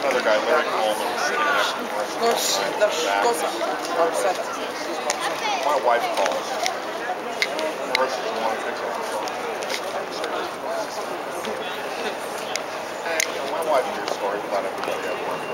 another guy, Larry Coleman, was sitting next to My wife called. First. My wife hears stories about everybody at work.